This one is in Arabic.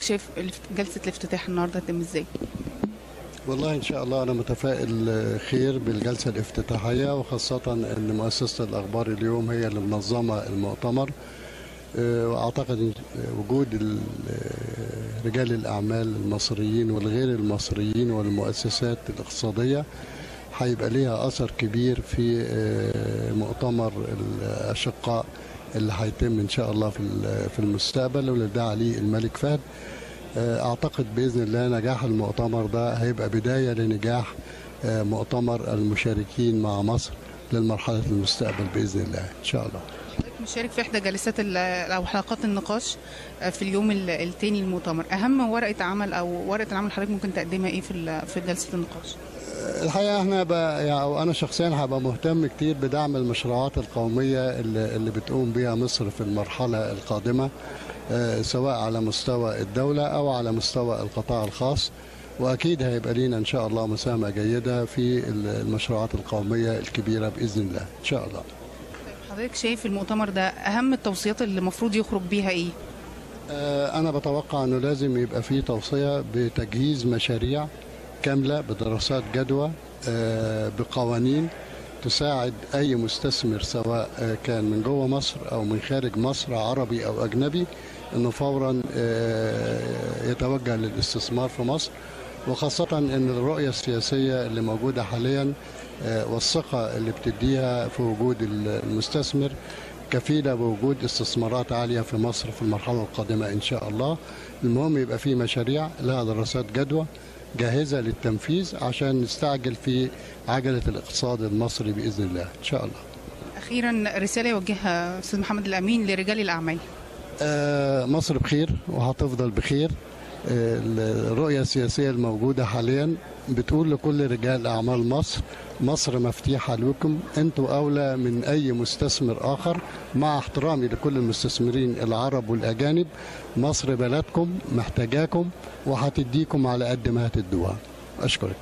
شايف جلسة الافتتاح النهارده هتتم إزاي؟ والله إن شاء الله أنا متفائل خير بالجلسة الافتتاحية وخاصة إن مؤسسة الأخبار اليوم هي اللي منظمة المؤتمر وأعتقد إن وجود رجال الأعمال المصريين والغير المصريين والمؤسسات الاقتصادية هيبقى ليها أثر كبير في مؤتمر الأشقاء اللي هيتم إن شاء الله في في المستقبل واللي عليه الملك فهد. أعتقد بإذن الله نجاح المؤتمر ده هيبقى بداية لنجاح مؤتمر المشاركين مع مصر للمرحلة المستقبل بإذن الله إن شاء الله. مشارك في إحدى جلسات أو حلقات النقاش في اليوم الثاني المؤتمر. أهم ورقة عمل أو ورقة العمل حضرتك ممكن تقدمها إيه في في جلسة النقاش؟ الحقيقة إحنا بقى يعني أنا شخصيا هبقى مهتم كتير بدعم المشروعات القومية اللي, اللي بتقوم بها مصر في المرحلة القادمة سواء على مستوى الدولة أو على مستوى القطاع الخاص. وأكيد هيبقى لينا إن شاء الله مساهمة جيدة في المشروعات القومية الكبيرة بإذن الله. إن شاء الله. حضرتك شايف المؤتمر ده أهم التوصيات اللي المفروض يخرج بيها إيه؟ أنا بتوقع إنه لازم يبقى في توصية بتجهيز مشاريع كاملة بدراسات جدوى بقوانين تساعد أي مستثمر سواء كان من جوه مصر أو من خارج مصر عربي أو أجنبي إنه فورا يتوجه للاستثمار في مصر. وخاصة إن الرؤية السياسية اللي موجودة حاليا والثقة اللي بتديها في وجود المستثمر كفيلة بوجود استثمارات عالية في مصر في المرحلة القادمة إن شاء الله. المهم يبقى في مشاريع لها دراسات جدوى جاهزة للتنفيذ عشان نستعجل في عجلة الاقتصاد المصري بإذن الله. إن شاء الله. أخيرا رسالة يوجهها أستاذ محمد الأمين لرجال الأعمال. آه مصر بخير وهتفضل بخير. الرؤية السياسية الموجودة حاليا بتقول لكل رجال أعمال مصر مصر مفتوحه لكم أنتوا أولى من أي مستثمر آخر. مع احترامي لكل المستثمرين العرب والأجانب مصر بلدكم محتاجاكم وهتديكم على قد ما هتدوها. أشكرك.